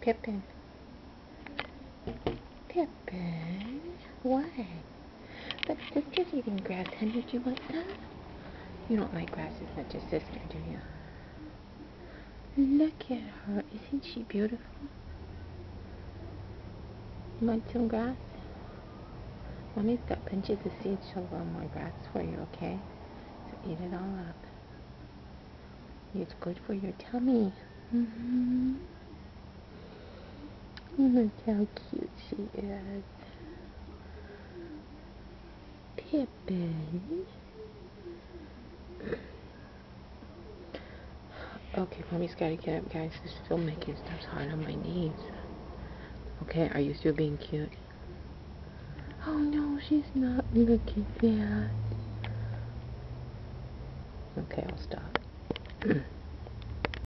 Pippin. Pippin. why? But sister's eating grass, honey. Do you want some? You don't like grass as much as sister, do you? Look at her. Isn't she beautiful? Want some grass? Mommy's got bunches of seeds. She'll grow more grass for you, okay? So eat it all up. It's good for your tummy. Mm-hmm. Look how cute she is. Pippin. Okay, mommy's gotta get up, guys. This filmmaking stuff's hard on my knees. Okay, are you still being cute? Oh no, she's not. looking at. Okay, I'll stop.